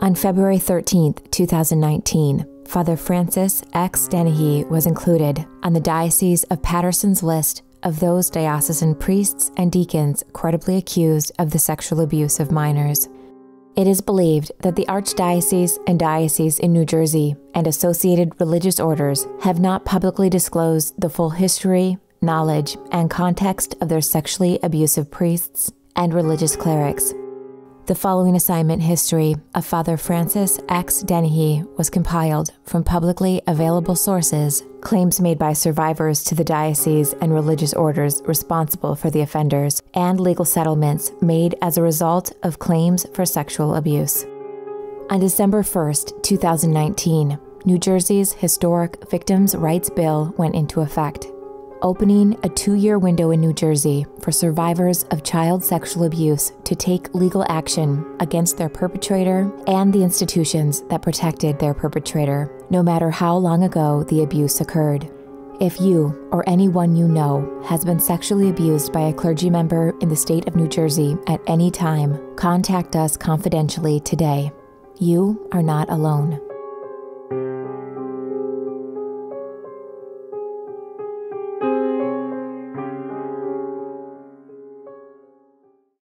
On February 13, 2019, Father Francis X. Dennehy was included on the Diocese of Paterson's list of those diocesan priests and deacons credibly accused of the sexual abuse of minors. It is believed that the Archdiocese and Diocese in New Jersey and associated religious orders have not publicly disclosed the full history, knowledge, and context of their sexually abusive priests and religious clerics. The following assignment history of Father Francis X. Dennehy was compiled from publicly available sources, claims made by survivors to the diocese and religious orders responsible for the offenders, and legal settlements made as a result of claims for sexual abuse. On December 1, 2019, New Jersey's Historic Victims' Rights Bill went into effect opening a two year window in New Jersey for survivors of child sexual abuse to take legal action against their perpetrator and the institutions that protected their perpetrator, no matter how long ago the abuse occurred. If you or anyone you know has been sexually abused by a clergy member in the state of New Jersey at any time, contact us confidentially today. You are not alone.